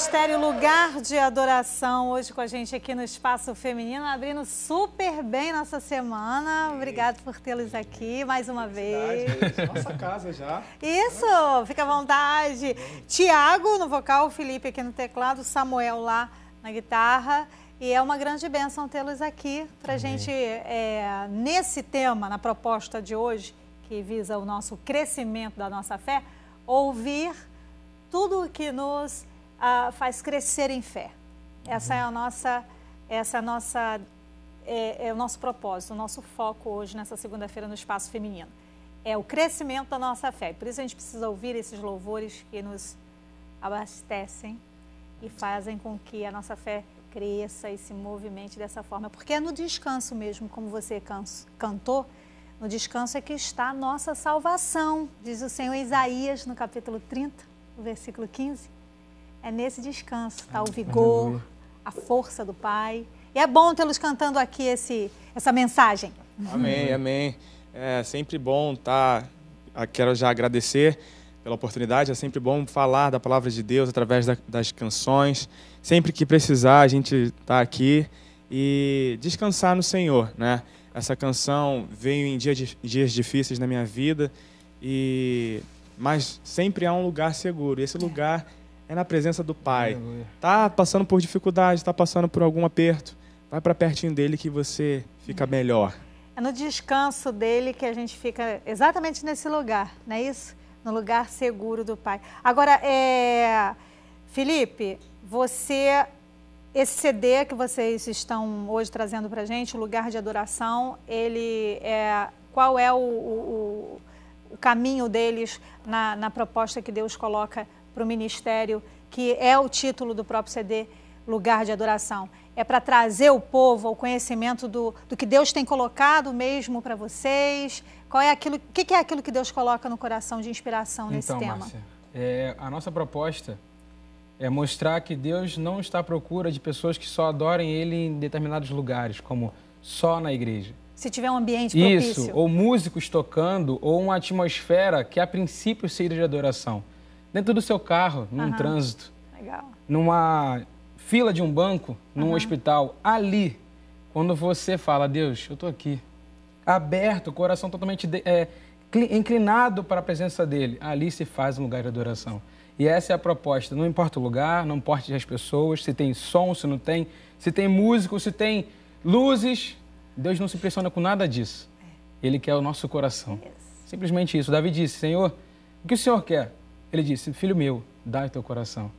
Ministério Lugar de Adoração, hoje com a gente aqui no Espaço Feminino, abrindo super bem nossa semana. Obrigado por tê-los aqui mais uma vez. Nossa casa já. Isso, fica à vontade. Tiago no vocal, Felipe aqui no teclado, Samuel lá na guitarra. E é uma grande bênção tê-los aqui para a gente, é, nesse tema, na proposta de hoje, que visa o nosso crescimento da nossa fé, ouvir tudo o que nos uh, faz crescer em fé. Essa é a nossa, essa é a nossa, é, é o nosso propósito, o nosso foco hoje nessa segunda-feira no espaço feminino. É o crescimento da nossa fé. Por isso a gente precisa ouvir esses louvores que nos abastecem e fazem com que a nossa fé cresça e se movimente dessa forma. Porque é no descanso mesmo, como você cantou, no descanso é que está a nossa salvação, diz o Senhor Isaías no capítulo 30, no versículo 15. É nesse descanso, está o vigor, a força do Pai. E é bom tê-los cantando aqui esse, essa mensagem. Amém, amém. É sempre bom estar. Tá, quero já agradecer pela oportunidade. É sempre bom falar da palavra de Deus através da, das canções. Sempre que precisar, a gente está aqui e descansar no Senhor, né? Essa canção veio em dias, dias difíceis na minha vida e mas sempre há um lugar seguro. E esse lugar é na presença do Pai. Tá passando por dificuldade, tá passando por algum aperto, vai para pertinho dele que você fica melhor. É no descanso dele que a gente fica exatamente nesse lugar, não é isso? No lugar seguro do Pai. Agora, é... Felipe, você, esse CD que vocês estão hoje trazendo para gente, o lugar de adoração, ele é qual é o, o, o caminho deles na, na proposta que Deus coloca para o ministério, que é o título do próprio CD, Lugar de Adoração. É para trazer o povo ao conhecimento do, do que Deus tem colocado mesmo para vocês. Qual é aquilo, o que, que, é aquilo que Deus coloca no coração de inspiração nesse então, tema? Márcia, é, a nossa proposta é mostrar que Deus não está à procura de pessoas que só adorem Ele em determinados lugares, como só na igreja. Se tiver um ambiente propício. Isso, ou músicos tocando, ou uma atmosfera que a princípio seja de adoração dentro do seu carro, num uhum. trânsito, Legal. numa fila de um banco, num uhum. hospital, ali, quando você fala, Deus, eu estou aqui, aberto, o coração totalmente de, é, inclinado para a presença dele, ali se faz um lugar de adoração. E essa é a proposta. Não importa o lugar, não importa as pessoas, se tem som, se não tem, se tem músico, se tem luzes. Deus não se impressiona com nada disso. É. Ele quer o nosso coração. Simplesmente isso. Davi disse: Senhor, o que o Senhor quer? Ele disse: Filho meu, dá o teu coração.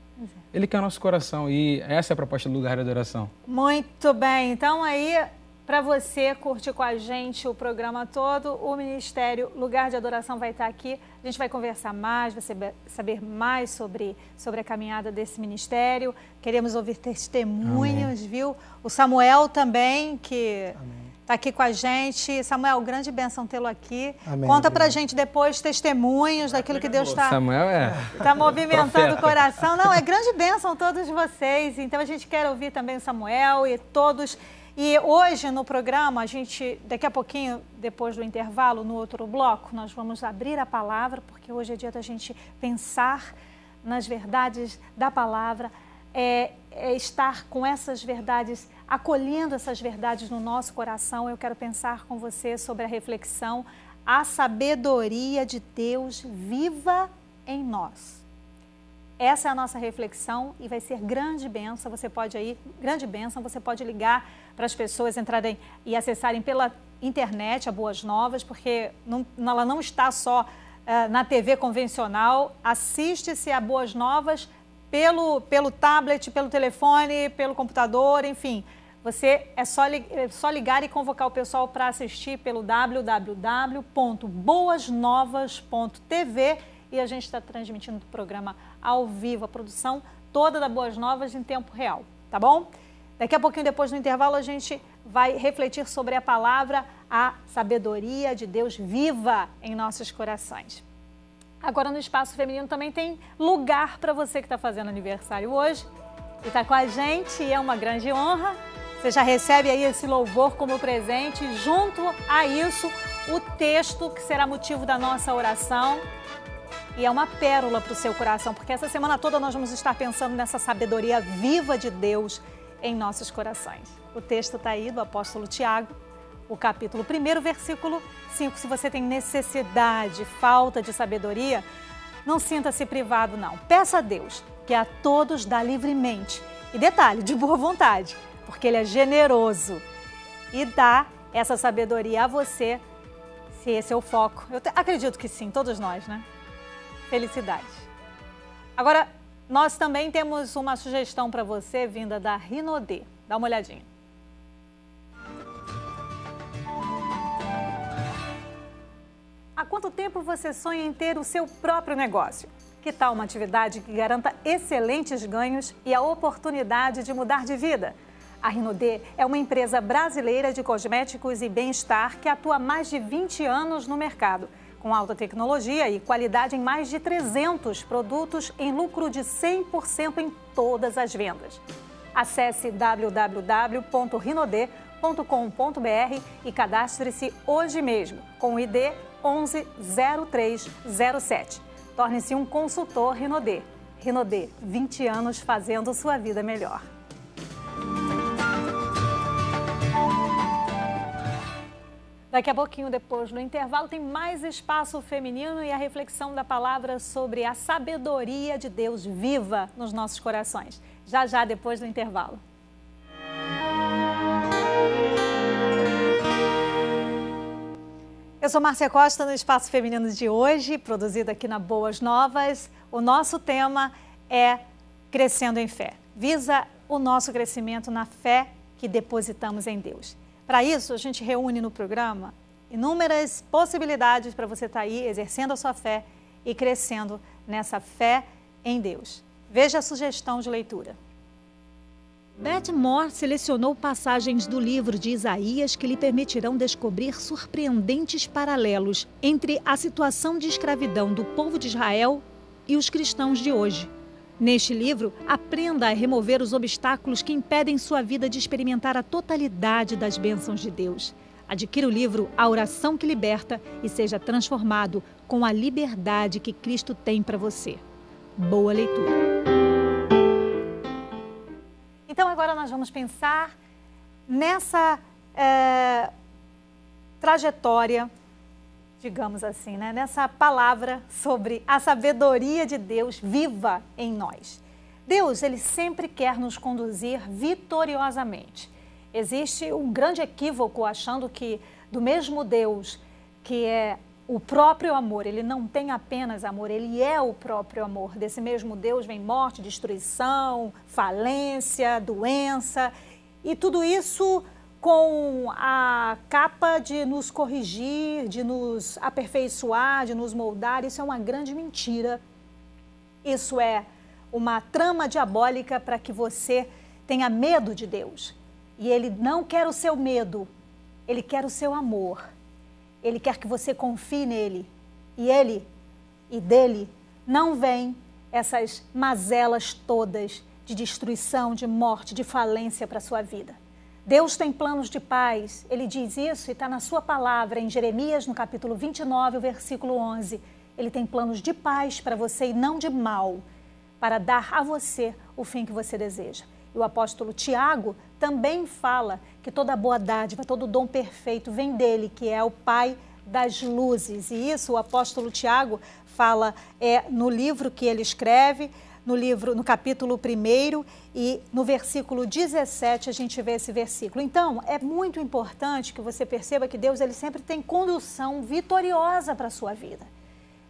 Ele quer o nosso coração e essa é a proposta do lugar de adoração. Muito bem. Então, aí, para você curtir com a gente o programa todo, o Ministério Lugar de Adoração vai estar aqui. A gente vai conversar mais, vai saber mais sobre, sobre a caminhada desse ministério. Queremos ouvir testemunhos, Amém. viu? O Samuel também, que. Amém está aqui com a gente. Samuel, grande bênção tê-lo aqui. Amém, Conta para a gente depois testemunhos daquilo que Deus está Samuel é tá movimentando o coração. Não, é grande bênção todos vocês. Então a gente quer ouvir também o Samuel e todos. E hoje no programa, a gente, daqui a pouquinho, depois do intervalo, no outro bloco, nós vamos abrir a palavra, porque hoje é dia da gente pensar nas verdades da palavra, é, é estar com essas verdades acolhendo essas verdades no nosso coração, eu quero pensar com você sobre a reflexão a sabedoria de Deus viva em nós. Essa é a nossa reflexão e vai ser grande bênção. Você pode aí, grande bênção, você pode ligar para as pessoas entrarem e acessarem pela internet a Boas Novas, porque não, ela não está só uh, na TV convencional. Assiste-se a Boas Novas pelo, pelo tablet, pelo telefone, pelo computador, enfim você é só, é só ligar e convocar o pessoal para assistir pelo www.boasnovas.tv e a gente está transmitindo o programa ao vivo, a produção toda da Boas Novas em tempo real, tá bom? Daqui a pouquinho, depois do intervalo, a gente vai refletir sobre a palavra a sabedoria de Deus viva em nossos corações. Agora no espaço feminino também tem lugar para você que está fazendo aniversário hoje e está com a gente e é uma grande honra. Você já recebe aí esse louvor como presente. Junto a isso, o texto que será motivo da nossa oração. E é uma pérola para o seu coração, porque essa semana toda nós vamos estar pensando nessa sabedoria viva de Deus em nossos corações. O texto está aí do apóstolo Tiago, o capítulo 1, versículo 5. Se você tem necessidade, falta de sabedoria, não sinta-se privado, não. Peça a Deus que a todos dá livremente. E detalhe, de boa vontade, porque Ele é generoso e dá essa sabedoria a você, se esse é o foco. Eu acredito que sim, todos nós, né? Felicidade. Agora, nós também temos uma sugestão para você vinda da Rinodê. Dá uma olhadinha. Há quanto tempo você sonha em ter o seu próprio negócio? Que tal uma atividade que garanta excelentes ganhos e a oportunidade de mudar de vida? A Rinodê é uma empresa brasileira de cosméticos e bem-estar que atua há mais de 20 anos no mercado, com alta tecnologia e qualidade em mais de 300 produtos em lucro de 100% em todas as vendas. Acesse www.rinodê.com.br e cadastre-se hoje mesmo com o ID 110307. Torne-se um consultor Rinodê. Rinodê, 20 anos fazendo sua vida melhor. Daqui a pouquinho, depois do intervalo, tem mais espaço feminino e a reflexão da palavra sobre a sabedoria de Deus viva nos nossos corações. Já já, depois do intervalo. Eu sou Márcia Costa no Espaço Feminino de hoje, produzido aqui na Boas Novas. O nosso tema é Crescendo em Fé. Visa o nosso crescimento na fé que depositamos em Deus. Para isso, a gente reúne no programa inúmeras possibilidades para você estar tá aí exercendo a sua fé e crescendo nessa fé em Deus. Veja a sugestão de leitura. Beth Moore selecionou passagens do livro de Isaías que lhe permitirão descobrir surpreendentes paralelos entre a situação de escravidão do povo de Israel e os cristãos de hoje. Neste livro, aprenda a remover os obstáculos que impedem sua vida de experimentar a totalidade das bênçãos de Deus. Adquira o livro A Oração que Liberta e seja transformado com a liberdade que Cristo tem para você. Boa leitura! Então agora nós vamos pensar nessa é, trajetória, digamos assim, né? nessa palavra sobre a sabedoria de Deus viva em nós. Deus, ele sempre quer nos conduzir vitoriosamente. Existe um grande equívoco achando que do mesmo Deus que é o próprio amor, ele não tem apenas amor, ele é o próprio amor. Desse mesmo Deus vem morte, destruição, falência, doença e tudo isso com a capa de nos corrigir, de nos aperfeiçoar, de nos moldar. Isso é uma grande mentira. Isso é uma trama diabólica para que você tenha medo de Deus. E ele não quer o seu medo, ele quer o seu amor. Ele quer que você confie nele. E ele e dele não vem essas mazelas todas de destruição, de morte, de falência para a sua vida. Deus tem planos de paz. Ele diz isso e está na sua palavra, em Jeremias, no capítulo 29, versículo 11. Ele tem planos de paz para você e não de mal, para dar a você o fim que você deseja. E o apóstolo Tiago também fala que toda boa dádiva, todo dom perfeito vem dele, que é o Pai das luzes. E isso o apóstolo Tiago fala é, no livro que ele escreve, no livro, no capítulo 1 e no versículo 17 a gente vê esse versículo. Então, é muito importante que você perceba que Deus ele sempre tem condução vitoriosa para a sua vida.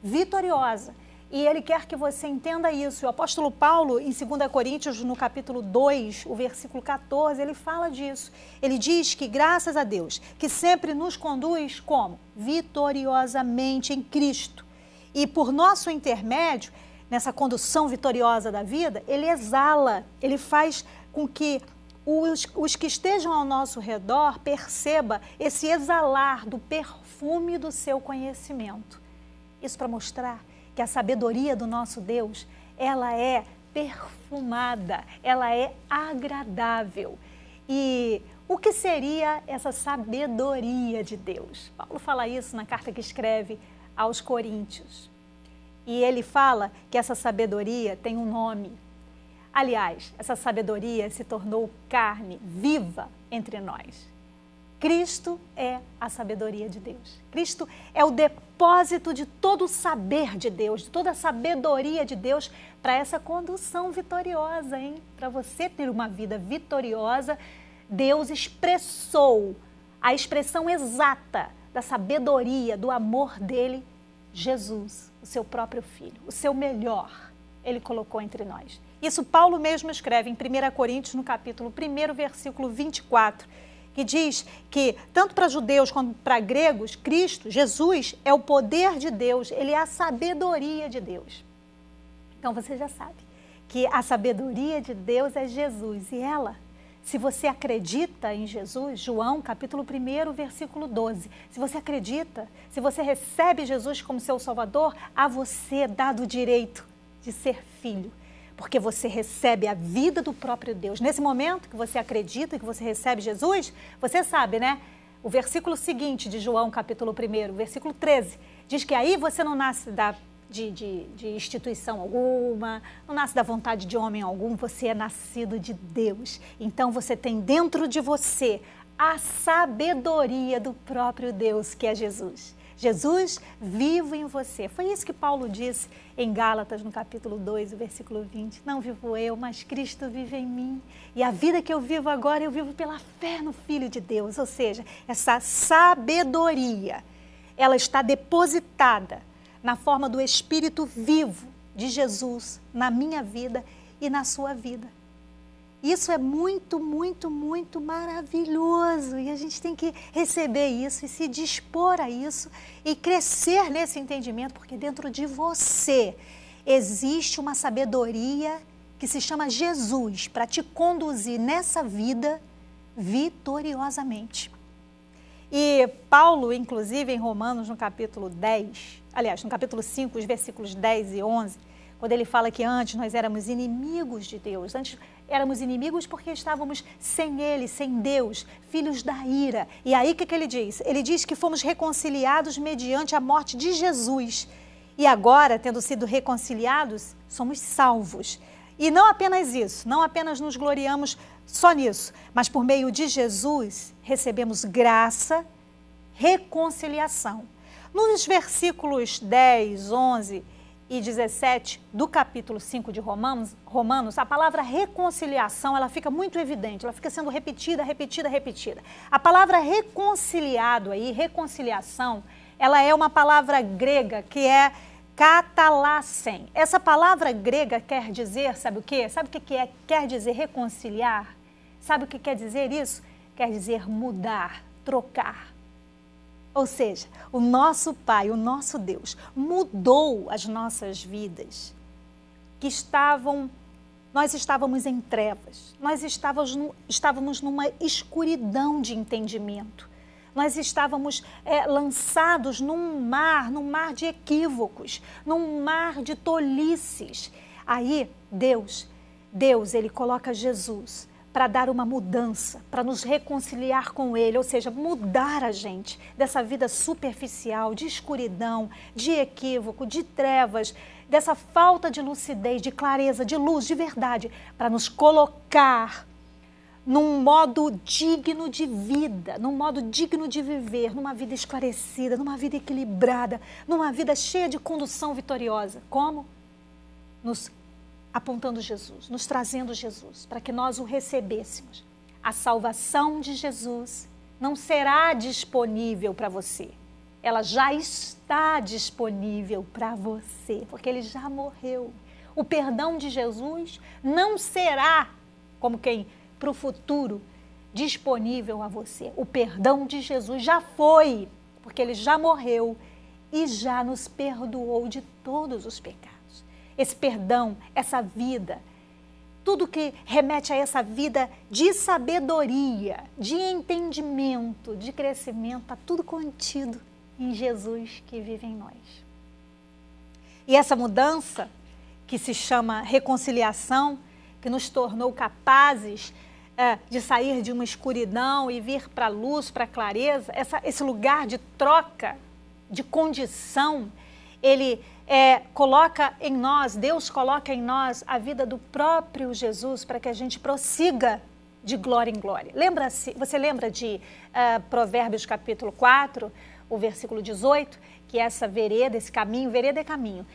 Vitoriosa. E ele quer que você entenda isso. O apóstolo Paulo, em 2 Coríntios, no capítulo 2, o versículo 14, ele fala disso. Ele diz que, graças a Deus, que sempre nos conduz como? Vitoriosamente em Cristo. E por nosso intermédio, nessa condução vitoriosa da vida, ele exala, ele faz com que os, os que estejam ao nosso redor perceba esse exalar do perfume do seu conhecimento. Isso para mostrar que a sabedoria do nosso Deus, ela é perfumada, ela é agradável. E o que seria essa sabedoria de Deus? Paulo fala isso na carta que escreve aos Coríntios. E ele fala que essa sabedoria tem um nome. Aliás, essa sabedoria se tornou carne viva entre nós. Cristo é a sabedoria de Deus. Cristo é o depósito de todo o saber de Deus, de toda a sabedoria de Deus para essa condução vitoriosa, hein? Para você ter uma vida vitoriosa, Deus expressou a expressão exata da sabedoria, do amor dele, Jesus, o seu próprio filho, o seu melhor, ele colocou entre nós. Isso Paulo mesmo escreve em 1 Coríntios, no capítulo 1, versículo 24 que diz que, tanto para judeus quanto para gregos, Cristo, Jesus, é o poder de Deus, ele é a sabedoria de Deus. Então você já sabe que a sabedoria de Deus é Jesus e ela. Se você acredita em Jesus, João capítulo 1, versículo 12. Se você acredita, se você recebe Jesus como seu Salvador, a você dado o direito de ser filho porque você recebe a vida do próprio Deus. Nesse momento que você acredita que você recebe Jesus, você sabe, né? O versículo seguinte de João, capítulo 1, versículo 13, diz que aí você não nasce da, de, de, de instituição alguma, não nasce da vontade de homem algum, você é nascido de Deus. Então você tem dentro de você a sabedoria do próprio Deus, que é Jesus. Jesus vivo em você. Foi isso que Paulo disse em Gálatas, no capítulo 2, versículo 20. Não vivo eu, mas Cristo vive em mim. E a vida que eu vivo agora, eu vivo pela fé no Filho de Deus. Ou seja, essa sabedoria, ela está depositada na forma do Espírito vivo de Jesus na minha vida e na sua vida. Isso é muito, muito, muito maravilhoso e a gente tem que receber isso e se dispor a isso e crescer nesse entendimento, porque dentro de você existe uma sabedoria que se chama Jesus para te conduzir nessa vida vitoriosamente. E Paulo, inclusive em Romanos, no capítulo 10, aliás, no capítulo 5, os versículos 10 e 11, quando ele fala que antes nós éramos inimigos de Deus, antes éramos inimigos porque estávamos sem Ele, sem Deus, filhos da ira. E aí o que, que ele diz? Ele diz que fomos reconciliados mediante a morte de Jesus. E agora, tendo sido reconciliados, somos salvos. E não apenas isso, não apenas nos gloriamos só nisso, mas por meio de Jesus recebemos graça, reconciliação. Nos versículos 10, 11 e 17 do capítulo 5 de Romanos, Romanos, a palavra reconciliação, ela fica muito evidente, ela fica sendo repetida, repetida, repetida. A palavra reconciliado aí, reconciliação, ela é uma palavra grega que é catalassem. Essa palavra grega quer dizer, sabe o quê? Sabe o que é, quer dizer reconciliar? Sabe o que quer dizer isso? Quer dizer mudar, trocar. Ou seja, o nosso Pai, o nosso Deus, mudou as nossas vidas, que estavam, nós estávamos em trevas, nós estávamos, estávamos numa escuridão de entendimento, nós estávamos é, lançados num mar, num mar de equívocos, num mar de tolices. Aí, Deus, Deus, Ele coloca Jesus para dar uma mudança, para nos reconciliar com Ele, ou seja, mudar a gente dessa vida superficial, de escuridão, de equívoco, de trevas, dessa falta de lucidez, de clareza, de luz, de verdade, para nos colocar num modo digno de vida, num modo digno de viver, numa vida esclarecida, numa vida equilibrada, numa vida cheia de condução vitoriosa. Como? Nos apontando Jesus, nos trazendo Jesus, para que nós o recebêssemos. A salvação de Jesus não será disponível para você. Ela já está disponível para você, porque ele já morreu. O perdão de Jesus não será como quem para o futuro disponível a você. O perdão de Jesus já foi, porque ele já morreu e já nos perdoou de todos os pecados esse perdão, essa vida tudo que remete a essa vida de sabedoria, de entendimento, de crescimento, está tudo contido em Jesus que vive em nós. E essa mudança, que se chama reconciliação, que nos tornou capazes é, de sair de uma escuridão e vir para a luz, para a clareza, essa, esse lugar de troca, de condição, ele é, coloca em nós, Deus coloca em nós a vida do próprio Jesus para que a gente prossiga de glória em glória. Lembra-se, você lembra de uh, Provérbios capítulo 4, o versículo 18, que essa vereda, esse caminho, vereda é caminho,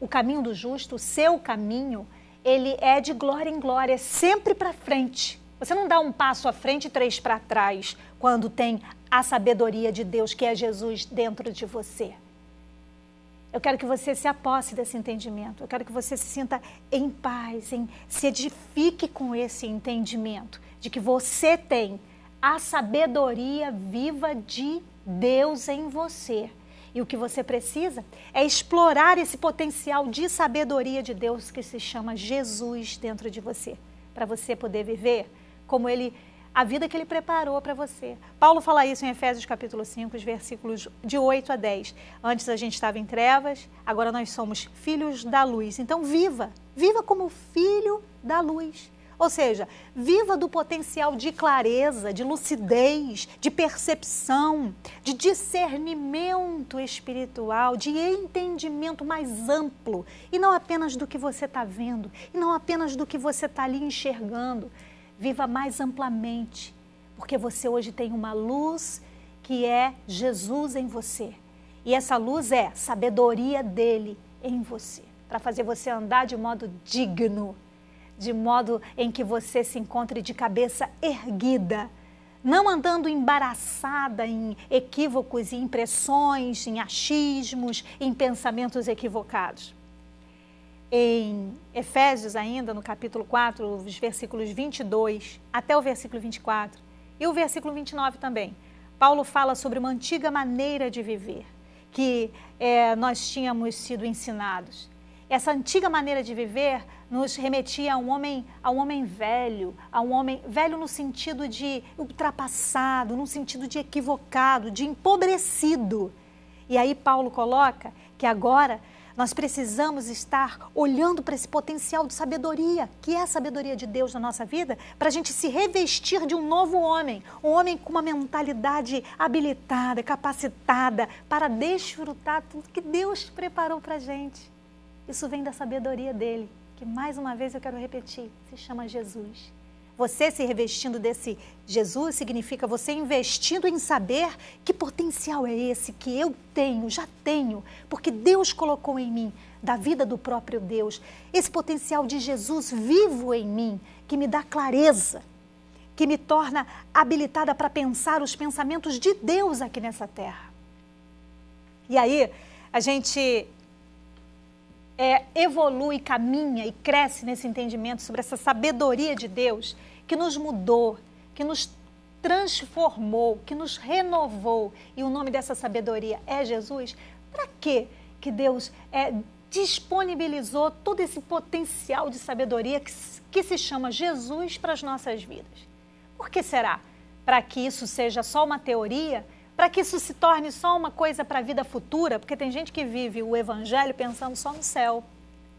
o caminho do justo, o seu caminho, ele é de glória em glória, é sempre para frente. Você não dá um passo à frente e três para trás quando tem a sabedoria de Deus, que é Jesus, dentro de você. Eu quero que você se aposse desse entendimento. Eu quero que você se sinta em paz, em, se edifique com esse entendimento de que você tem a sabedoria viva de Deus em você. E o que você precisa é explorar esse potencial de sabedoria de Deus que se chama Jesus dentro de você, para você poder viver como ele a vida que ele preparou para você. Paulo fala isso em Efésios capítulo 5, os versículos de 8 a 10. Antes a gente estava em trevas, agora nós somos filhos da luz. Então viva, viva como filho da luz. Ou seja, viva do potencial de clareza, de lucidez, de percepção, de discernimento espiritual, de entendimento mais amplo. E não apenas do que você está vendo, e não apenas do que você está ali enxergando. Viva mais amplamente, porque você hoje tem uma luz que é Jesus em você. E essa luz é sabedoria dele em você, para fazer você andar de modo digno de modo em que você se encontre de cabeça erguida, não andando embaraçada em equívocos e impressões, em achismos, em pensamentos equivocados. Em Efésios, ainda no capítulo 4, os versículos 22 até o versículo 24 e o versículo 29 também, Paulo fala sobre uma antiga maneira de viver que é, nós tínhamos sido ensinados. Essa antiga maneira de viver nos remetia a um homem, a um homem velho, a um homem velho no sentido de ultrapassado, no sentido de equivocado, de empobrecido. E aí Paulo coloca que agora nós precisamos estar olhando para esse potencial de sabedoria, que é a sabedoria de Deus na nossa vida, para a gente se revestir de um novo homem, um homem com uma mentalidade habilitada, capacitada para desfrutar tudo que Deus preparou para a gente. Isso vem da sabedoria dele que mais uma vez eu quero repetir, se chama Jesus. Você se revestindo desse Jesus significa você investindo em saber que potencial é esse que eu tenho, já tenho, porque Deus colocou em mim, da vida do próprio Deus. Esse potencial de Jesus vivo em mim, que me dá clareza, que me torna habilitada para pensar os pensamentos de Deus aqui nessa terra. E aí, a gente é, evolui, caminha e cresce nesse entendimento sobre essa sabedoria de Deus que nos mudou, que nos transformou, que nos renovou, e o nome dessa sabedoria é Jesus, para que que Deus é, disponibilizou todo esse potencial de sabedoria que, que se chama Jesus para as nossas vidas? Por que será? Para que isso seja só uma teoria? para que isso se torne só uma coisa para a vida futura, porque tem gente que vive o evangelho pensando só no céu,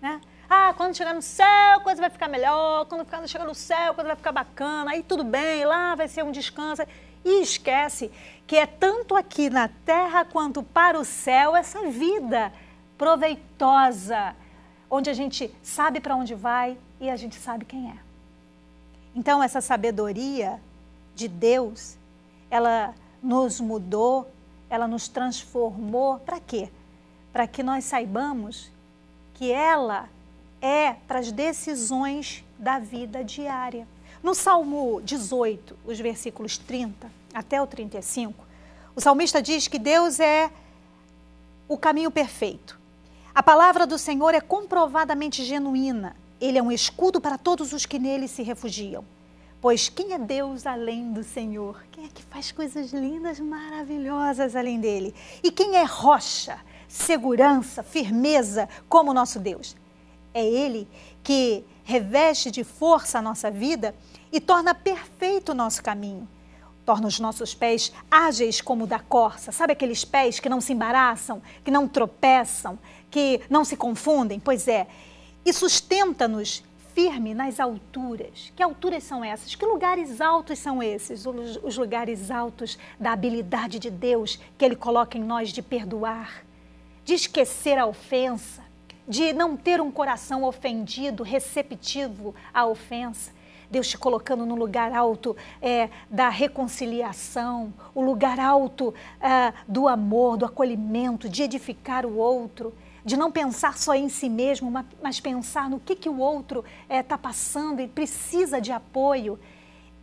né? Ah, quando chegar no céu, coisa vai ficar melhor, quando chegar no céu, coisa vai ficar bacana, aí tudo bem, lá vai ser um descanso. E esquece que é tanto aqui na terra quanto para o céu essa vida proveitosa, onde a gente sabe para onde vai e a gente sabe quem é. Então, essa sabedoria de Deus, ela nos mudou, ela nos transformou. Para quê? Para que nós saibamos que ela é para as decisões da vida diária. No Salmo 18, os versículos 30 até o 35, o salmista diz que Deus é o caminho perfeito. A palavra do Senhor é comprovadamente genuína. Ele é um escudo para todos os que nele se refugiam. Pois quem é Deus além do Senhor? Quem é que faz coisas lindas, maravilhosas além dele? E quem é rocha, segurança, firmeza como nosso Deus? É Ele que reveste de força a nossa vida e torna perfeito o nosso caminho. Torna os nossos pés ágeis como o da corça. Sabe aqueles pés que não se embaraçam, que não tropeçam, que não se confundem? Pois é. E sustenta-nos firme nas alturas. Que alturas são essas? Que lugares altos são esses? Os, lugares altos da habilidade de Deus que Ele coloca em nós de perdoar, de esquecer a ofensa, de não ter um coração ofendido, receptivo à ofensa. Deus te colocando no lugar alto é, da reconciliação, o lugar alto é, do amor, do acolhimento, de edificar o outro, de não pensar só em si mesmo, mas pensar no que, que o outro está é, tá passando e precisa de apoio.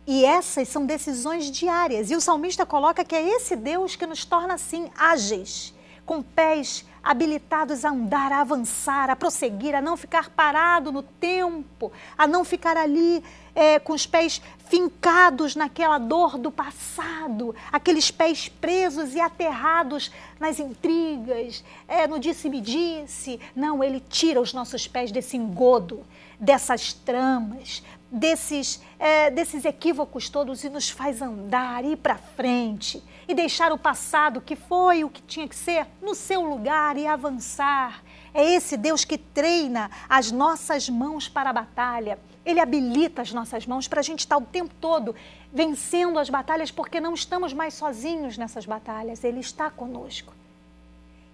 E essas são decisões diárias. E o salmista coloca que é esse Deus que nos torna assim ágeis, com pés habilitados a andar, a avançar, a prosseguir, a não ficar parado no tempo, a não ficar ali é, com os pés fincados naquela dor do passado, aqueles pés presos e aterrados nas intrigas, é, no disse-me-disse. Não, ele tira os nossos pés desse engodo, dessas tramas, desses, é, desses equívocos todos e nos faz andar, ir para frente e deixar o passado, que foi o que tinha que ser, no seu lugar e avançar. É esse Deus que treina as nossas mãos para a batalha. Ele habilita as nossas mãos para a gente estar o tempo todo vencendo as batalhas, porque não estamos mais sozinhos nessas batalhas. Ele está conosco.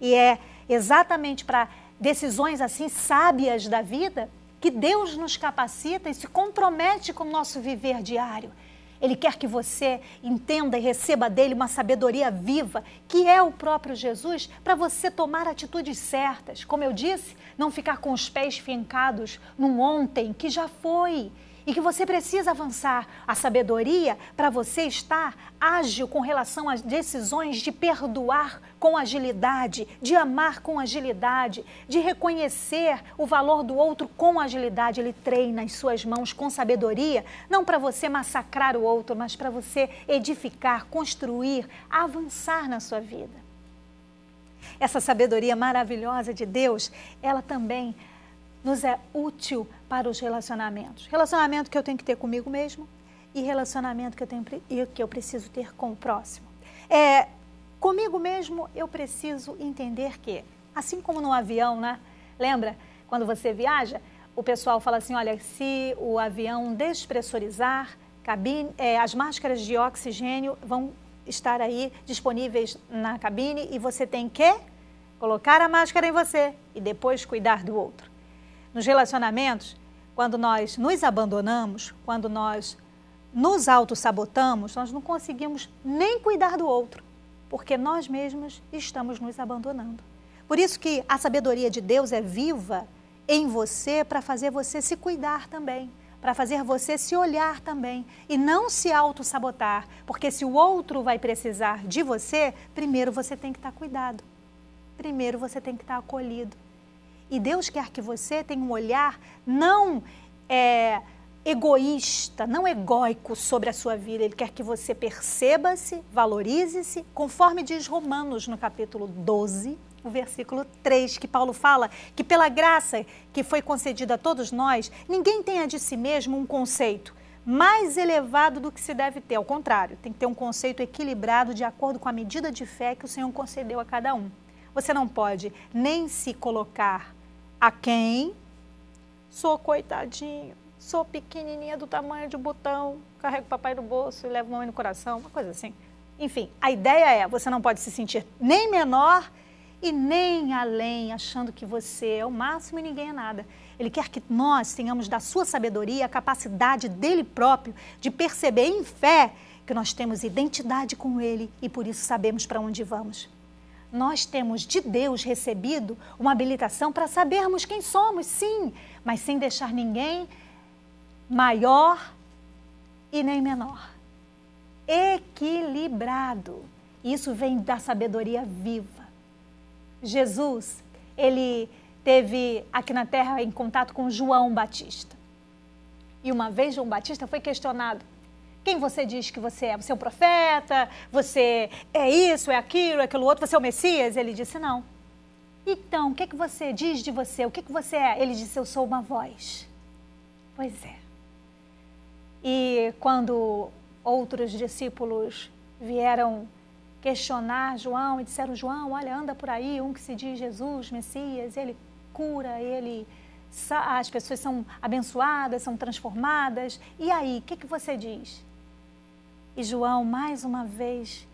E é exatamente para decisões assim sábias da vida que Deus nos capacita e se compromete com o nosso viver diário. Ele quer que você entenda e receba dele uma sabedoria viva, que é o próprio Jesus, para você tomar atitudes certas. Como eu disse, não ficar com os pés fincados num ontem que já foi e que você precisa avançar. A sabedoria para você estar ágil com relação às decisões de perdoar com agilidade, de amar com agilidade, de reconhecer o valor do outro com agilidade. Ele treina as suas mãos com sabedoria, não para você massacrar o outro, mas para você edificar, construir, avançar na sua vida. Essa sabedoria maravilhosa de Deus, ela também nos é útil para os relacionamentos. Relacionamento que eu tenho que ter comigo mesmo e relacionamento que eu, tenho, que eu preciso ter com o próximo. É, comigo mesmo, eu preciso entender que, assim como no avião, né? Lembra quando você viaja? O pessoal fala assim: olha, se o avião despressurizar, cabine, é, as máscaras de oxigênio vão estar aí disponíveis na cabine e você tem que colocar a máscara em você e depois cuidar do outro nos relacionamentos, quando nós nos abandonamos, quando nós nos auto-sabotamos, nós não conseguimos nem cuidar do outro, porque nós mesmos estamos nos abandonando. Por isso que a sabedoria de Deus é viva em você para fazer você se cuidar também, para fazer você se olhar também e não se auto-sabotar, porque se o outro vai precisar de você, primeiro você tem que estar cuidado. Primeiro você tem que estar acolhido. E Deus quer que você tenha um olhar não é, egoísta, não egóico sobre a sua vida. Ele quer que você perceba-se, valorize-se, conforme diz Romanos no capítulo 12, o versículo 3, que Paulo fala que pela graça que foi concedida a todos nós, ninguém tenha de si mesmo um conceito mais elevado do que se deve ter. Ao contrário, tem que ter um conceito equilibrado de acordo com a medida de fé que o Senhor concedeu a cada um. Você não pode nem se colocar a quem sou coitadinho, sou pequenininha do tamanho de um botão, carrego o papai no bolso e levo mamãe no coração, uma coisa assim. Enfim, a ideia é, você não pode se sentir nem menor e nem além, achando que você é o máximo e ninguém é nada. Ele quer que nós tenhamos da sua sabedoria a capacidade dele próprio de perceber em fé que nós temos identidade com ele e por isso sabemos para onde vamos nós temos de Deus recebido uma habilitação para sabermos quem somos, sim, mas sem deixar ninguém maior e nem menor. Equilibrado. Isso vem da sabedoria viva. Jesus, ele teve aqui na terra em contato com João Batista. E uma vez João Batista foi questionado: quem você diz que você é? Você é um profeta? Você é isso, é aquilo, é aquilo outro? Você é o Messias? Ele disse: Não. Então, o que, que você diz de você? O que, que você é? Ele disse: Eu sou uma voz. Pois é. E quando outros discípulos vieram questionar João e disseram: João, olha, anda por aí, um que se diz Jesus, Messias, ele cura, ele as pessoas são abençoadas, são transformadas. E aí, o que, que você diz? E João, mais uma vez,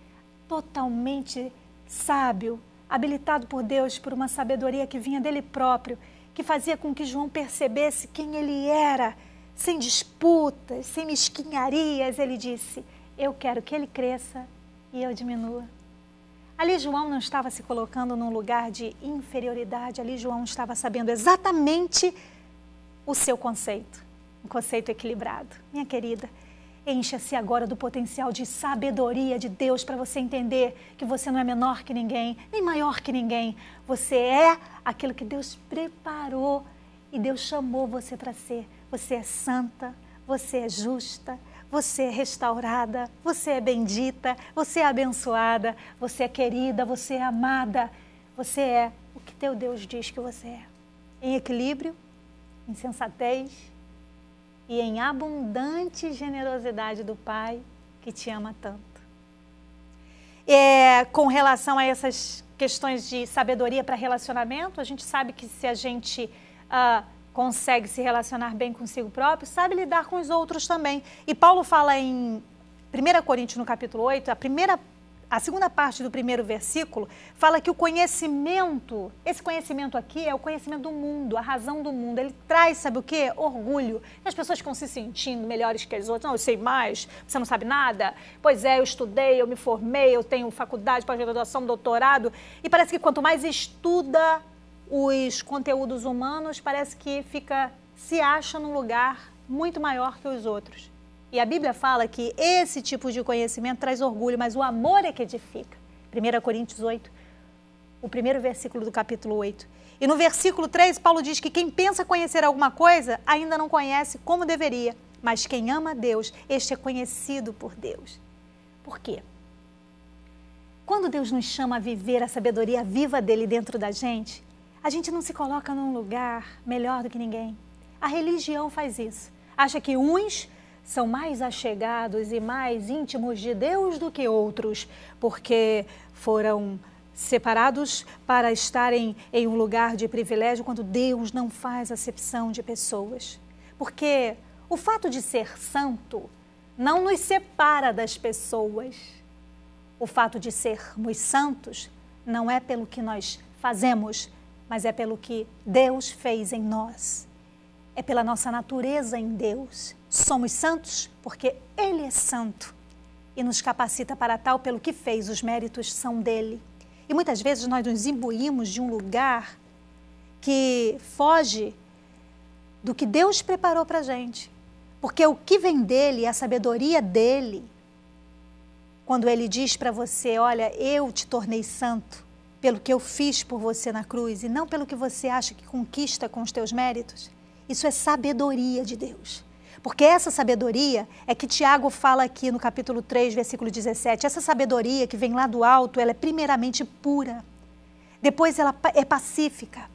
totalmente sábio, habilitado por Deus por uma sabedoria que vinha dele próprio, que fazia com que João percebesse quem ele era, sem disputas, sem mesquinharias. Ele disse: Eu quero que ele cresça e eu diminua. Ali João não estava se colocando num lugar de inferioridade, ali João estava sabendo exatamente o seu conceito, um conceito equilibrado. Minha querida, encha-se agora do potencial de sabedoria de Deus para você entender que você não é menor que ninguém, nem maior que ninguém. Você é aquilo que Deus preparou e Deus chamou você para ser. Você é santa, você é justa, você é restaurada, você é bendita, você é abençoada, você é querida, você é amada. Você é o que teu Deus diz que você é. Em equilíbrio, em sensatez e em abundante generosidade do Pai que te ama tanto. É, com relação a essas questões de sabedoria para relacionamento, a gente sabe que se a gente uh, consegue se relacionar bem consigo próprio, sabe lidar com os outros também. E Paulo fala em 1 Coríntios, no capítulo 8, a primeira a segunda parte do primeiro versículo fala que o conhecimento, esse conhecimento aqui é o conhecimento do mundo, a razão do mundo. Ele traz, sabe o quê? Orgulho. As pessoas ficam se sentindo melhores que as outras. Não, eu sei mais, você não sabe nada. Pois é, eu estudei, eu me formei, eu tenho faculdade, pós-graduação, doutorado. E parece que quanto mais estuda, os conteúdos humanos, parece que fica se acha num lugar muito maior que os outros. E a Bíblia fala que esse tipo de conhecimento traz orgulho, mas o amor é que edifica. 1 Coríntios 8, o primeiro versículo do capítulo 8. E no versículo 3, Paulo diz que quem pensa conhecer alguma coisa ainda não conhece como deveria, mas quem ama Deus, este é conhecido por Deus. Por quê? Quando Deus nos chama a viver a sabedoria viva dele dentro da gente, a gente não se coloca num lugar melhor do que ninguém. A religião faz isso. Acha que uns são mais achegados e mais íntimos de Deus do que outros, porque foram separados para estarem em um lugar de privilégio, quando Deus não faz acepção de pessoas. Porque o fato de ser santo não nos separa das pessoas. O fato de sermos santos não é pelo que nós fazemos, mas é pelo que Deus fez em nós. É pela nossa natureza em Deus. Somos santos porque Ele é santo e nos capacita para tal pelo que fez, os méritos são dele. E muitas vezes nós nos imbuímos de um lugar que foge do que Deus preparou para a gente. Porque o que vem dele, a sabedoria dele, quando ele diz para você: Olha, eu te tornei santo, pelo que eu fiz por você na cruz e não pelo que você acha que conquista com os teus méritos. Isso é sabedoria de Deus. Porque essa sabedoria é que Tiago fala aqui no capítulo 3, versículo 17. Essa sabedoria que vem lá do alto, ela é primeiramente pura. Depois ela é pacífica.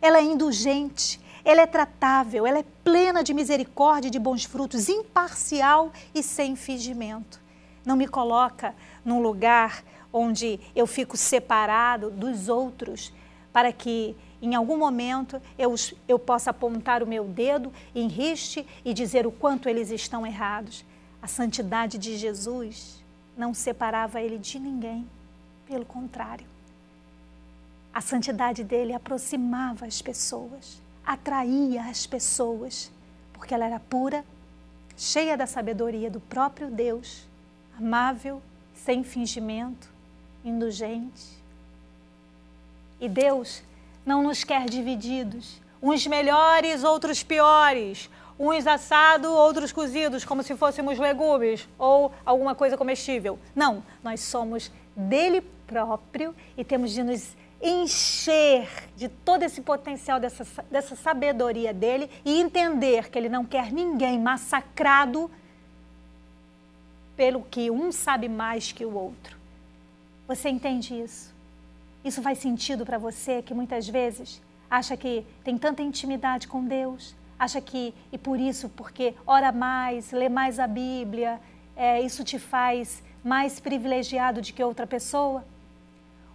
Ela é indulgente. Ela é tratável. Ela é plena de misericórdia e de bons frutos, imparcial e sem fingimento. Não me coloca num lugar onde eu fico separado dos outros, para que em algum momento eu, eu possa apontar o meu dedo em riste e dizer o quanto eles estão errados. A santidade de Jesus não separava ele de ninguém, pelo contrário. A santidade dele aproximava as pessoas, atraía as pessoas, porque ela era pura, cheia da sabedoria do próprio Deus, amável, sem fingimento, indulgente. E Deus não nos quer divididos, uns melhores, outros piores, uns assados, outros cozidos, como se fôssemos legumes ou alguma coisa comestível. Não, nós somos dele próprio e temos de nos encher de todo esse potencial, dessa, dessa sabedoria dele e entender que ele não quer ninguém massacrado pelo que um sabe mais que o outro. Você entende isso? Isso faz sentido para você que muitas vezes acha que tem tanta intimidade com Deus, acha que, e por isso, porque ora mais, lê mais a Bíblia, é, isso te faz mais privilegiado do que outra pessoa?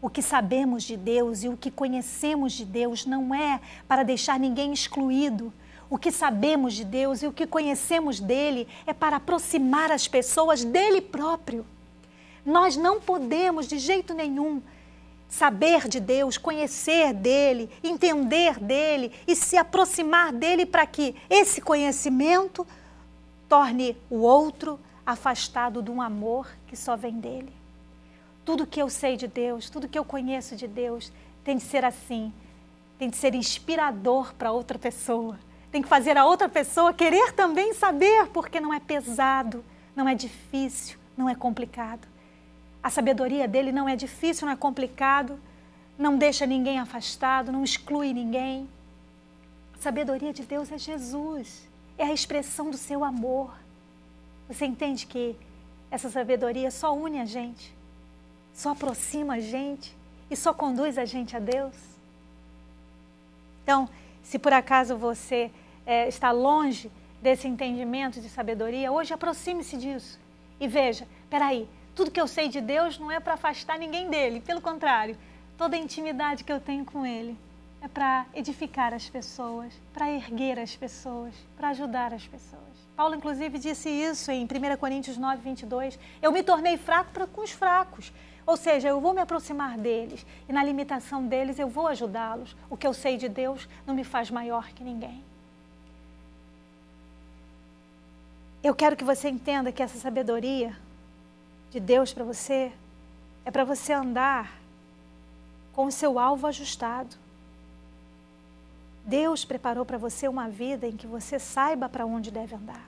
O que sabemos de Deus e o que conhecemos de Deus não é para deixar ninguém excluído. O que sabemos de Deus e o que conhecemos dele é para aproximar as pessoas dele próprio. Nós não podemos, de jeito nenhum, saber de Deus, conhecer dele, entender dele e se aproximar dele para que esse conhecimento torne o outro afastado de um amor que só vem dele. Tudo que eu sei de Deus, tudo que eu conheço de Deus tem de ser assim, tem de ser inspirador para outra pessoa. Tem que fazer a outra pessoa querer também saber, porque não é pesado, não é difícil, não é complicado. A sabedoria dele não é difícil, não é complicado, não deixa ninguém afastado, não exclui ninguém. A sabedoria de Deus é Jesus, é a expressão do seu amor. Você entende que essa sabedoria só une a gente, só aproxima a gente e só conduz a gente a Deus? Então, se por acaso você é, está longe desse entendimento de sabedoria, hoje aproxime-se disso e veja: peraí, tudo que eu sei de Deus não é para afastar ninguém dele, pelo contrário, toda a intimidade que eu tenho com ele é para edificar as pessoas, para erguer as pessoas, para ajudar as pessoas. Paulo, inclusive, disse isso em 1 Coríntios 9, 22. Eu me tornei fraco para com os fracos. Ou seja, eu vou me aproximar deles e na limitação deles eu vou ajudá-los. O que eu sei de Deus não me faz maior que ninguém. Eu quero que você entenda que essa sabedoria de Deus para você é para você andar com o seu alvo ajustado. Deus preparou para você uma vida em que você saiba para onde deve andar.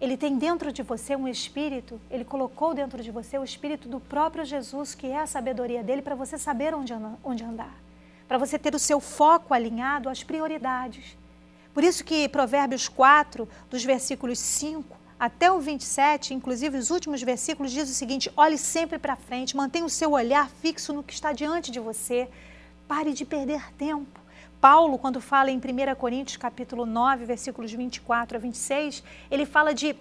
Ele tem dentro de você um espírito, ele colocou dentro de você o espírito do próprio Jesus, que é a sabedoria dele, para você saber onde, onde andar, para você ter o seu foco alinhado às prioridades. Por isso que Provérbios 4, dos versículos 5 até o 27, inclusive os últimos versículos, diz o seguinte: olhe sempre para frente, mantenha o seu olhar fixo no que está diante de você, pare de perder tempo. Paulo, quando fala em 1 Coríntios capítulo 9, versículos 24 a 26, ele fala de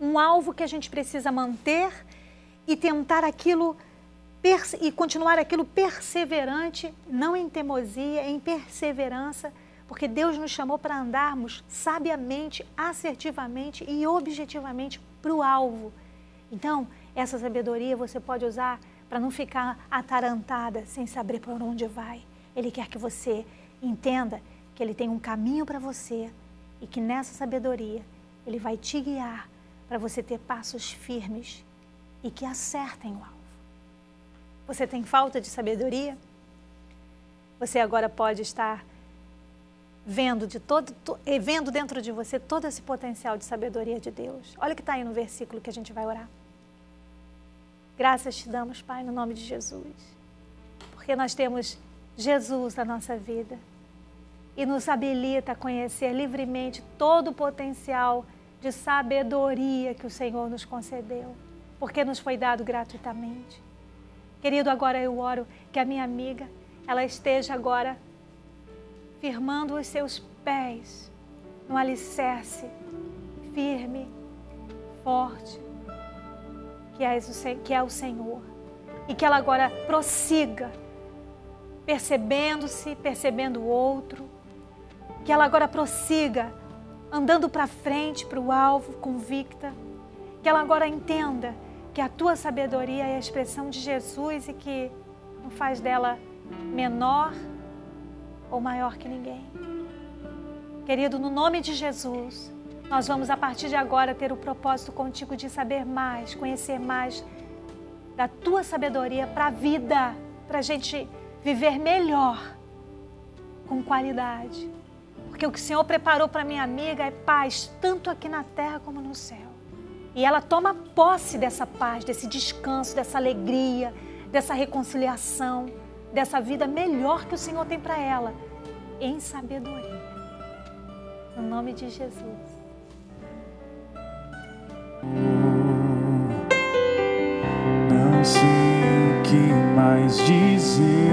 um alvo que a gente precisa manter e tentar aquilo e continuar aquilo perseverante, não em teimosia, em perseverança, porque Deus nos chamou para andarmos sabiamente, assertivamente e objetivamente para o alvo. Então, essa sabedoria você pode usar para não ficar atarantada sem saber por onde vai. Ele quer que você Entenda que Ele tem um caminho para você e que nessa sabedoria Ele vai te guiar para você ter passos firmes e que acertem o alvo. Você tem falta de sabedoria? Você agora pode estar vendo de todo, eh, vendo dentro de você todo esse potencial de sabedoria de Deus. Olha o que está aí no versículo que a gente vai orar. Graças te damos, Pai, no nome de Jesus, porque nós temos Jesus na nossa vida e nos habilita a conhecer livremente todo o potencial de sabedoria que o Senhor nos concedeu, porque nos foi dado gratuitamente. Querido, agora eu oro que a minha amiga, ela esteja agora firmando os seus pés no alicerce firme, forte, que é, o, Senhor. E que ela agora prossiga, percebendo-se, percebendo o outro, que ela agora prossiga, andando para frente, para o alvo, convicta. Que ela agora entenda que a tua sabedoria é a expressão de Jesus e que não faz dela menor ou maior que ninguém. Querido, no nome de Jesus, nós vamos a partir de agora ter o propósito contigo de saber mais, conhecer mais da tua sabedoria para a vida, para a gente viver melhor, com qualidade. Porque o que o Senhor preparou para minha amiga é paz, tanto aqui na terra como no céu. E ela toma posse dessa paz, desse descanso, dessa alegria, dessa reconciliação, dessa vida melhor que o Senhor tem para ela, em sabedoria. No nome de Jesus. Não sei o que mais dizer,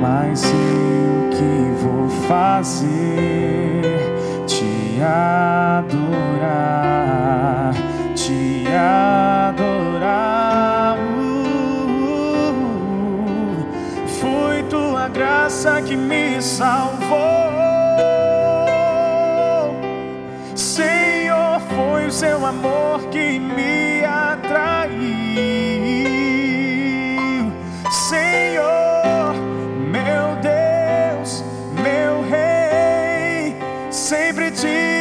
mas sei o que vou fazer. Salvou. Senhor, foi o seu amor que me atraiu. Senhor, meu Deus, meu Rei, sempre te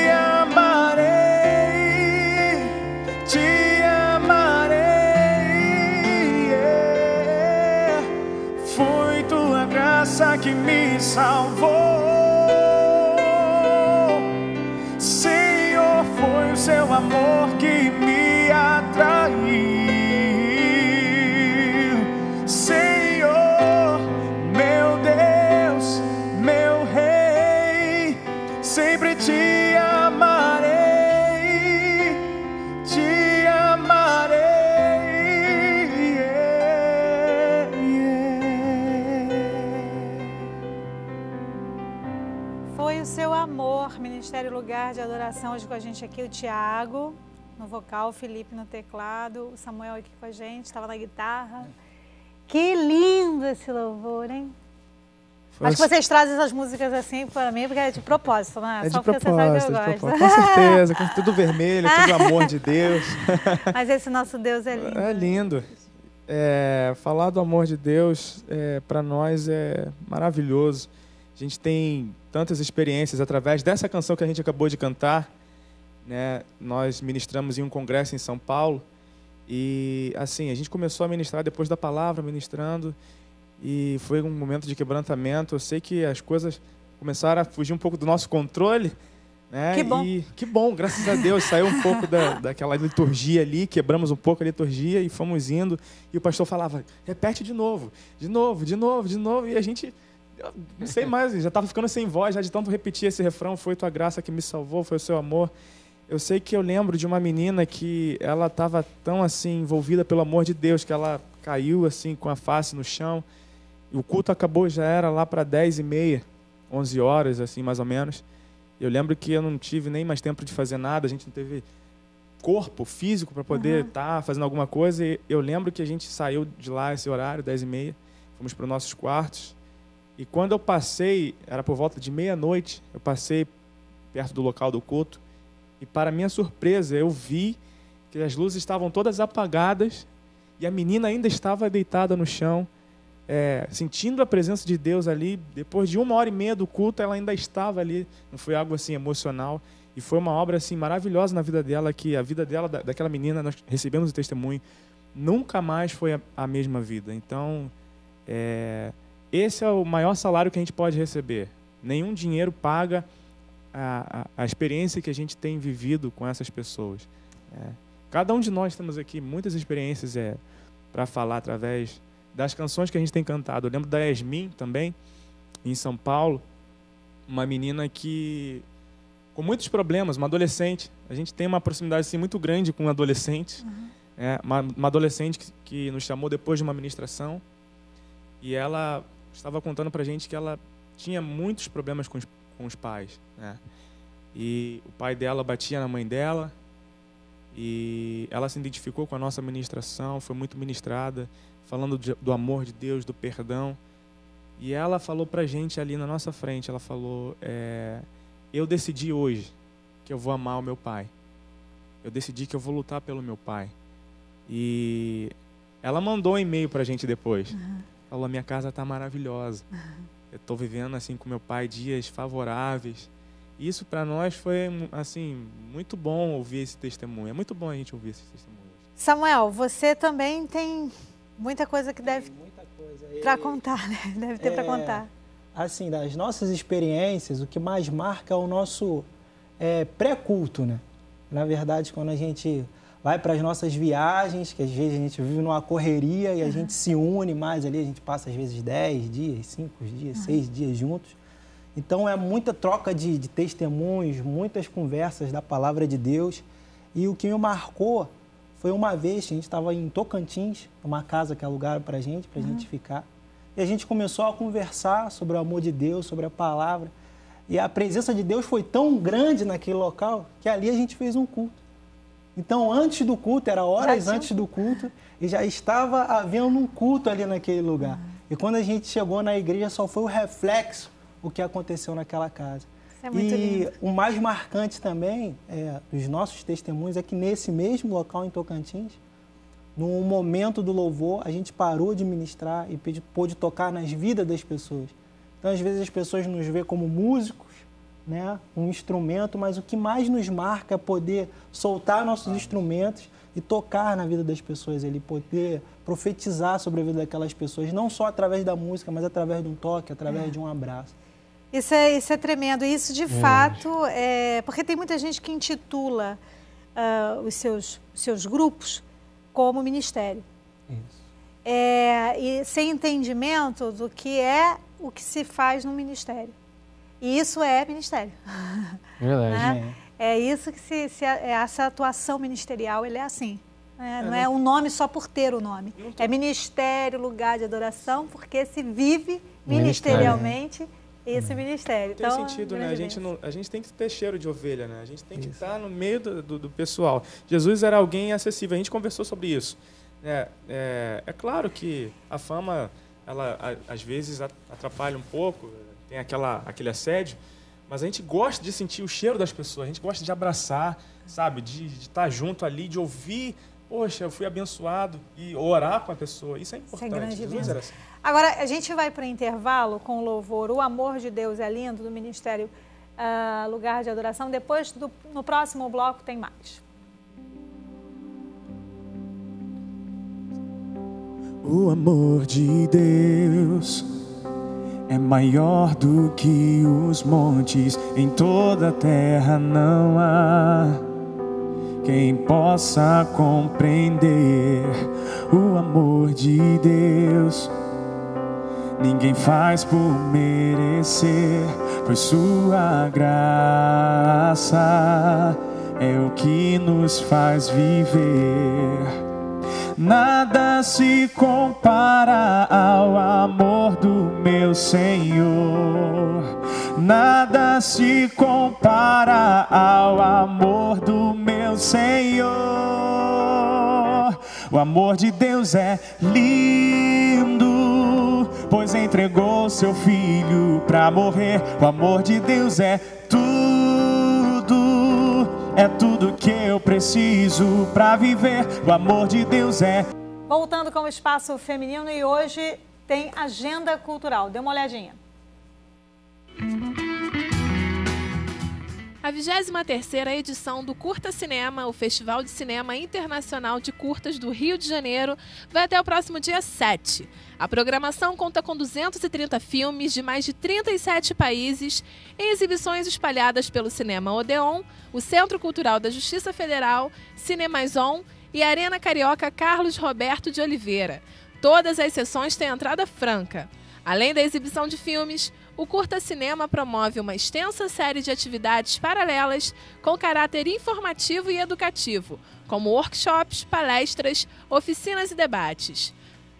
salvou. De Adoração, hoje com a gente aqui, o Tiago, no vocal, o Felipe no teclado, o Samuel aqui com a gente, estava na guitarra. Que lindo esse louvor, hein? Foi Acho que vocês trazem essas músicas assim para mim, porque é de propósito, não é? Só de porque você sabe que eu propósito, é gosto. propósito. Com certeza, com tudo vermelho, tudo amor de Deus. Mas esse nosso Deus é lindo. É lindo. É, falar do amor de Deus é, para nós é maravilhoso. A gente tem tantas experiências através dessa canção que a gente acabou de cantar. Né? Nós ministramos em um congresso em São Paulo e assim a gente começou a ministrar depois da palavra, ministrando e foi um momento de quebrantamento. Eu sei que as coisas começaram a fugir um pouco do nosso controle. Né? Que bom. E que bom, graças a Deus, saiu um pouco da, daquela liturgia ali, quebramos um pouco a liturgia e fomos indo. E o pastor falava, repete de novo, de novo, de novo, de novo. E a gente, não sei mais, já estava ficando sem voz, já de tanto repetir esse refrão, foi tua graça que me salvou, foi o seu amor. Eu sei que eu lembro de uma menina que ela estava tão assim envolvida pelo amor de Deus que ela caiu assim com a face no chão. E o culto acabou já era lá para 10 e meia, 11 horas assim mais ou menos. Eu lembro que eu não tive nem mais tempo de fazer nada, a gente não teve corpo físico para poder estar fazendo alguma coisa. E eu lembro que a gente saiu de lá esse horário, 10 e meia, fomos para os nossos quartos. E quando eu passei, era por volta de meia-noite, eu passei perto do local do culto. E para minha surpresa, eu vi que as luzes estavam todas apagadas e a menina ainda estava deitada no chão, é, sentindo a presença de Deus ali. Depois de uma hora e meia do culto, ela ainda estava ali. Não foi algo assim emocional. E foi uma obra assim maravilhosa na vida dela, que a vida dela, da- daquela menina, nós recebemos o testemunho, nunca mais foi a, a mesma vida. Então, é, esse é o maior salário que a gente pode receber. Nenhum dinheiro paga a, a, a experiência que a gente tem vivido com essas pessoas. É. Cada um de nós temos aqui muitas experiências é, para falar através das canções que a gente tem cantado. Eu lembro da Yasmin também, em São Paulo, uma menina que com muitos problemas, uma adolescente. A gente tem uma proximidade assim, muito grande com adolescentes. É, uma, uma adolescente que, que nos chamou depois de uma ministração e ela estava contando para gente que ela tinha muitos problemas com os, com os pais. Né? E o pai dela batia na mãe dela e ela se identificou com a nossa ministração, foi muito ministrada, falando do amor de Deus, do perdão. E ela falou para gente ali na nossa frente, ela falou, é, eu decidi hoje que eu vou amar o meu pai. Eu decidi que eu vou lutar pelo meu pai. E ela mandou um e-mail para gente depois. Falou, minha casa está maravilhosa. Eu estou vivendo assim com meu pai dias favoráveis. Isso para nós foi assim muito bom ouvir esse testemunho. É muito bom a gente ouvir esse testemunho. Samuel, você também tem muita coisa que deve para E, contar, né? Deve ter para É. contar. Assim, das nossas experiências, o que mais marca é o nosso é, pré-culto, né? Na verdade, quando a gente vai para as nossas viagens, que às vezes a gente vive numa correria e a gente se une mais ali, a gente passa às vezes 10 dias, 5 dias, 6 dias juntos. Então é muita troca de, de testemunhos, muitas conversas da palavra de Deus. E o que me marcou foi uma vez que a gente estava em Tocantins, uma casa que alugaram para a gente, para a gente ficar. E a gente começou a conversar sobre o amor de Deus, sobre a palavra. E a presença de Deus foi tão grande naquele local que ali a gente fez um culto. Então, antes do culto, era horas antes do culto, e já estava havendo um culto ali naquele lugar. E quando a gente chegou na igreja, só foi o reflexo o que aconteceu naquela casa. Isso é e lindo. o mais marcante também é, dos nossos testemunhos é que nesse mesmo local em Tocantins, num momento do louvor, a gente parou de ministrar e pôde, pôde tocar nas vidas das pessoas. Então, às vezes, as pessoas nos vê como músicos, né, um instrumento, mas o que mais nos marca é poder soltar nossos instrumentos e tocar na vida das pessoas, ele poder profetizar sobre a vida daquelas pessoas, não só através da música, mas através de um toque, através de um abraço. Isso é, isso é tremendo. Isso, de fato, é. Porque tem muita gente que intitula ah, os seus, seus grupos como ministério. Isso. É, e sem entendimento do que é o que se faz no ministério. E isso é ministério. Verdade. né? É isso que se, se é essa atuação ministerial, ele é assim. né? não é um nome só por ter o nome. É ministério, lugar de adoração, porque se vive ministerialmente esse ministério. Tem então, sentido, né? A gente, não, a gente tem que ter cheiro de ovelha, né? A gente tem que estar no meio do, do, do pessoal. Jesus era alguém acessível. A gente conversou sobre isso. É, é, é claro que a fama, ela a- às vezes atrapalha um pouco, tem aquela, aquele assédio, mas a gente gosta de sentir o cheiro das pessoas, a gente gosta de abraçar, sabe? De, de estar junto ali, de ouvir. Poxa, eu fui abençoado e orar com a pessoa. Isso é importante. grande Jesus bênção. era assim. Agora, a gente vai para o intervalo com o louvor O Amor de Deus é Lindo, do Ministério ah, Lugar de Adoração. Depois, do- no próximo bloco, tem mais. O amor de Deus é maior do que os montes, em toda a terra não há quem possa compreender o amor de Deus. Ninguém faz por merecer, pois sua graça é o que nos faz viver. Nada se compara ao amor do meu Senhor. Nada se compara ao amor do meu Senhor. O amor de Deus é lindo, pois entregou seu filho para morrer. O amor de Deus é tudo, é tudo que eu preciso para viver. O amor de Deus é Voltando com o espaço feminino e hoje tem agenda cultural. Dê uma olhadinha. A 23ª edição do Curta Cinema, o Festival de Cinema Internacional de Curtas do Rio de Janeiro, vai até o próximo dia 7. A programação conta com 230 filmes de mais de 37 países em exibições espalhadas pelo Cinema Odeon, o Centro Cultural da Justiça Federal, Cinemaison e Arena Carioca Carlos Roberto de Oliveira. Todas as sessões têm entrada franca. Além da exibição de filmes, o Curta Cinema promove uma extensa série de atividades paralelas com caráter informativo e educativo, como workshops, palestras, oficinas e debates.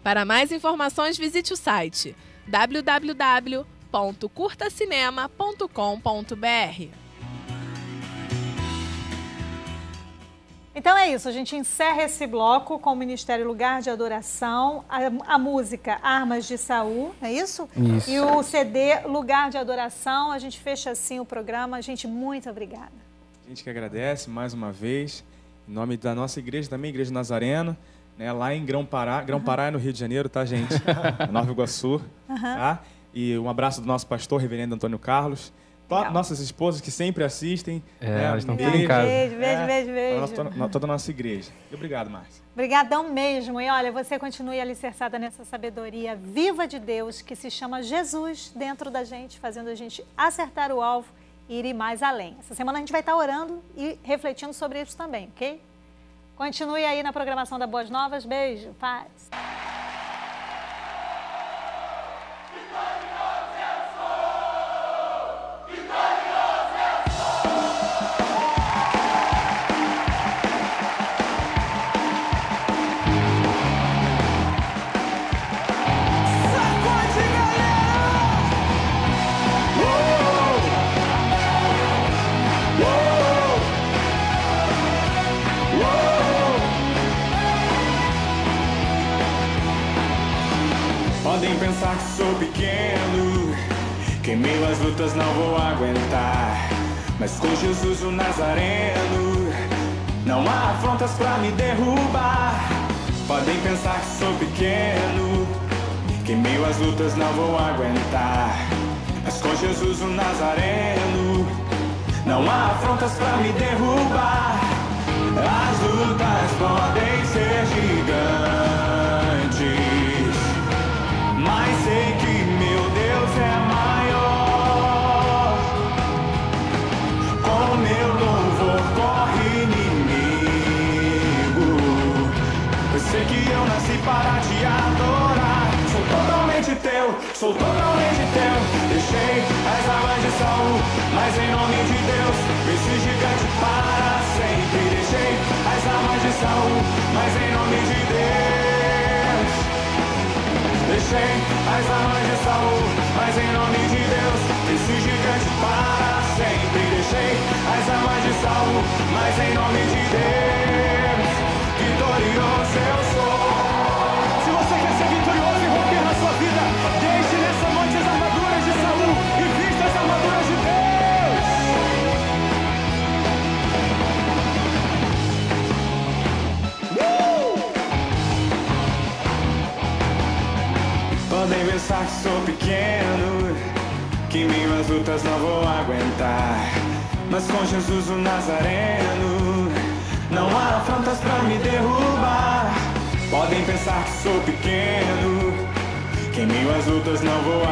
Para mais informações, visite o site www.curtacinema.com.br. Então é isso, a gente encerra esse bloco com o Ministério Lugar de Adoração, a, a música Armas de Saul, é isso? Isso. E o CD Lugar de Adoração, a gente fecha assim o programa. Gente, muito obrigada. A gente que agradece mais uma vez, em nome da nossa igreja também, Igreja Nazareno, né, lá em Grão Pará. Grão Pará é no Rio de Janeiro, tá, gente? Nova Iguaçu, tá? E um abraço do nosso pastor, reverendo Antônio Carlos. Nossas esposas que sempre assistem. É, né, elas estão tudo em beijo. casa. Beijo, beijo, É, beijo, beijo. nossa- toda, toda a nossa igreja. E obrigado, Márcia. Obrigadão mesmo. E olha, você continue alicerçada nessa sabedoria viva de Deus que se chama Jesus dentro da gente, fazendo a gente acertar o alvo e ir mais além. Essa semana a gente vai estar orando e refletindo sobre isso também, ok? Continue aí na programação da Boas Novas. Beijo, paz. Pensar que sou pequeno, que em meio às lutas não vou aguentar. Mas com Jesus o Nazareno, não há afrontas pra me derrubar. Podem pensar que sou pequeno, que em meio às lutas não vou aguentar. Mas com Jesus o Nazareno, não há afrontas pra me derrubar. As lutas podem ser gigantes, sou totalmente teu. Deixei as armas de Saul, mas em nome de Deus, esse gigante para sempre. Deixei as armas de Saul, mas em nome de Deus. Deixei as armas de Saul, mas em nome de Deus, esse gigante para sempre. Deixei as armas de Saul, mas em nome de Deus, vitorioso eu sou. Sou pequeno, que às lutas não vou aguentar. Mas com Jesus o Nazareno, não há afrontas pra me derrubar. Podem pensar que sou pequeno, que às lutas não vou aguentar.